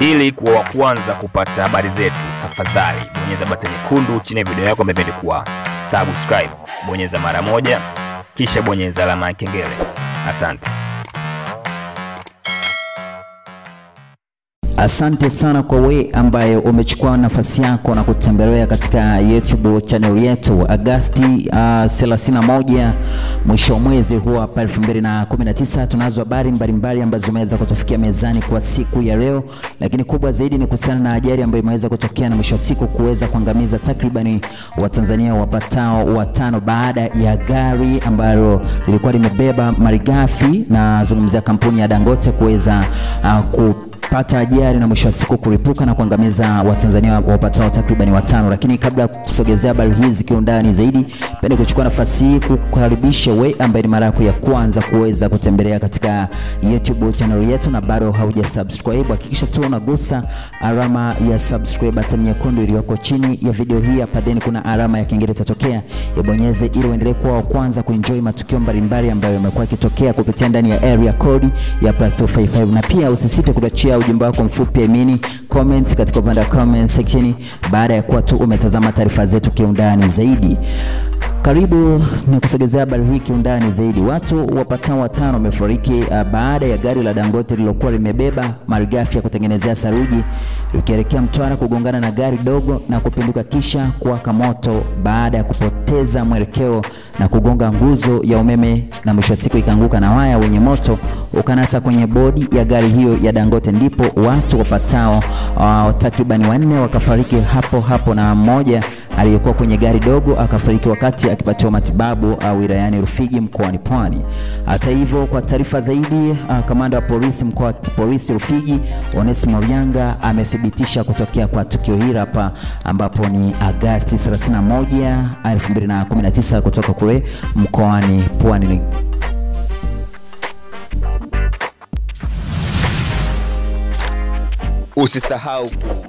Ili kuwa wa kwanza kupata habari zetu, tafadhali bonyeza button nyekundu chini ya video yako ambayo imeandikwa subscribe. Bonyeza mara moja, kisha bonyeza alama ya kengele. Asante. Asante sana kwa we ambaye umechukua nafasi yako na kutembelea katika YouTube channel yetu. Agasti uh, 31 mwisho wa mwezi huu hapa 2019, tunazo habari mbalimbali ambazo zimeweza kutufikia mezani kwa siku ya leo, lakini kubwa zaidi ni kuhusiana na ajali ambayo imeweza kutokea na mwisho wa siku kuweza kuangamiza takribani Watanzania wapatao watano baada ya gari ambalo lilikuwa limebeba malighafi na zungumzia kampuni ya Dangote kuweza uh, ku pata ajali na mwisho wa siku kuripuka na kuangamiza Watanzania wapatao takribani watano. Lakini kabla ya kusogezea habari hizi kiundani zaidi, pende kuchukua nafasi hii kukaribisha we ambaye ni mara yako ya kwanza kuweza kutembelea katika YouTube channel yetu na bado hauja subscribe, hakikisha tu unagusa alama ya subscribe button nyekundu iliyoko chini ya video hii. Hapa then kuna alama ya kengele itatokea, ibonyeze ili uendelee kuwa wa kwanza kuenjoy matukio mbalimbali ambayo yamekuwa yakitokea kupitia ndani ya area code ya plus 255 na pia usisite kutuachia ujumbe wako mfupi amini comment katika upande wa comment section baada ya kuwa tu umetazama taarifa zetu kiundani zaidi. Karibu ni kusogezea habari hii kiundani zaidi. Watu wapatao watano wamefariki uh, baada ya gari la Dangote lililokuwa limebeba malighafi ya kutengenezea saruji likielekea Mtwara kugongana na gari dogo na kupinduka kisha kuwaka moto baada ya kupoteza mwelekeo na kugonga nguzo ya umeme na mwisho wa siku ikaanguka na waya wenye moto ukanasa kwenye bodi ya gari hiyo ya Dangote, ndipo watu wapatao uh, takribani wanne wakafariki hapo hapo na mmoja aliyekuwa kwenye gari dogo akafariki wakati akipatiwa matibabu au wilayani Rufiji mkoani Pwani. Hata hivyo, kwa taarifa zaidi uh, kamanda wa polisi mkoa wa polisi Rufiji Onesimo Ryanga amethibitisha kutokea kwa tukio hili hapa, ambapo ni Agasti 31, 2019 kutoka kule mkoani Pwani. Usisahau ku